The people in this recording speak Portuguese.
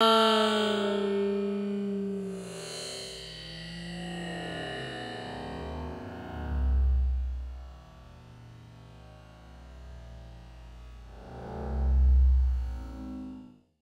Ah.